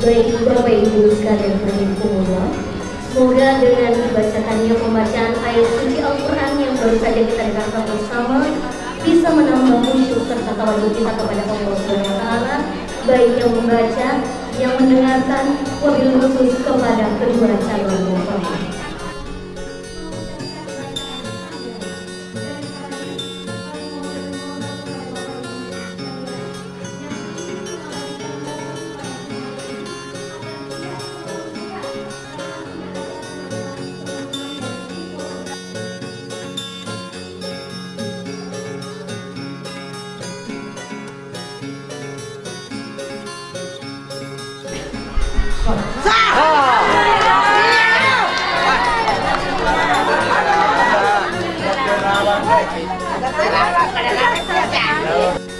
Baik Bapak Ibu sekalian penghimpunlah Semoga dengan dibacakannya pembacaan ayat suci Al-Quran yang baru saja kita dengarkan bersama bisa menambah khusyuk serta tawadu kita kepada Allah Subhanahu wa taala. Baik yang membaca, yang mendengarkan, wabil khusus kepada 来来来来来来来来来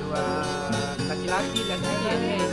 dua laki-laki dan satu